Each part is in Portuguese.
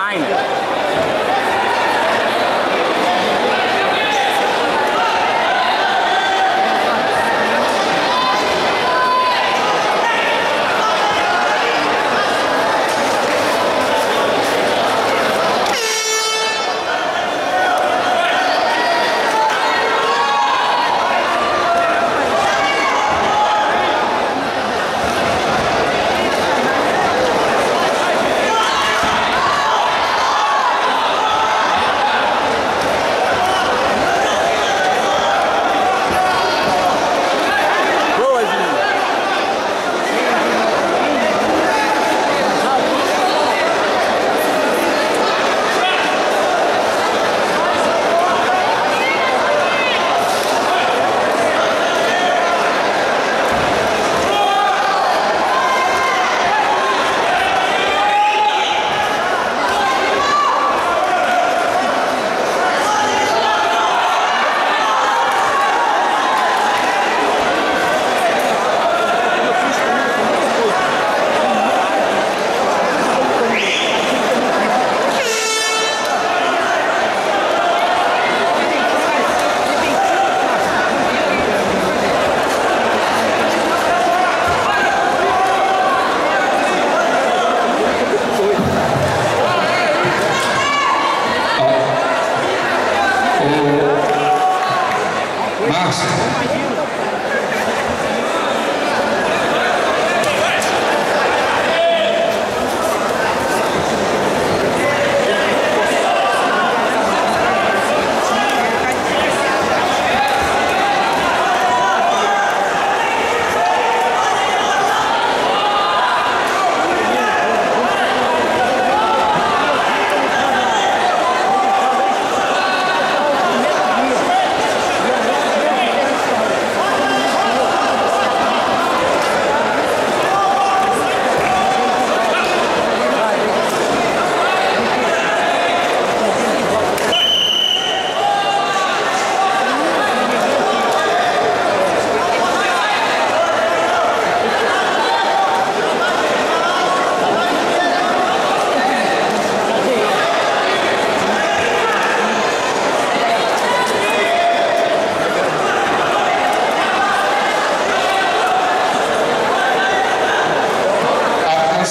Nine.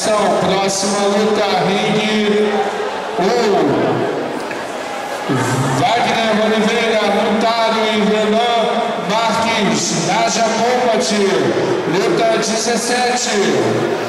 Atenção, próxima luta, ringue 1. Wagner Oliveira, Montaro e Renan Marques, Naja Combat, luta 17.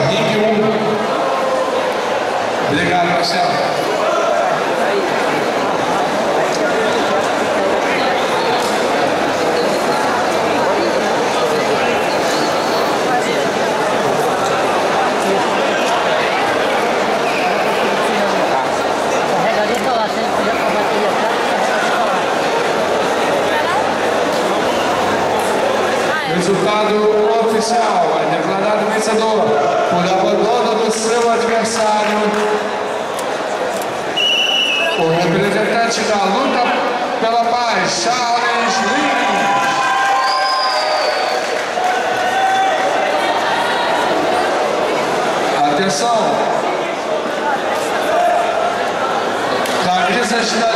Ringue 1. Obrigado, Marcelo. Resultado oficial é declarado vencedor por abandono do seu adversário. O representante da luta pela paz, Charles Lins. Atenção! Camisas da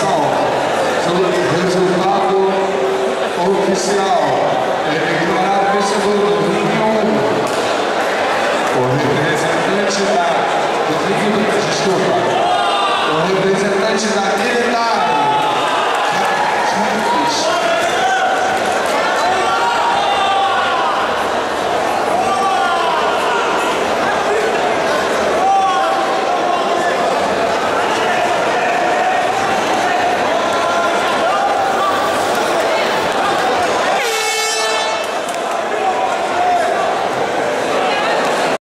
Atenção, o resultado oficial é declarado vencedor do ringue 1. O representante da. desculpa. O representante da militar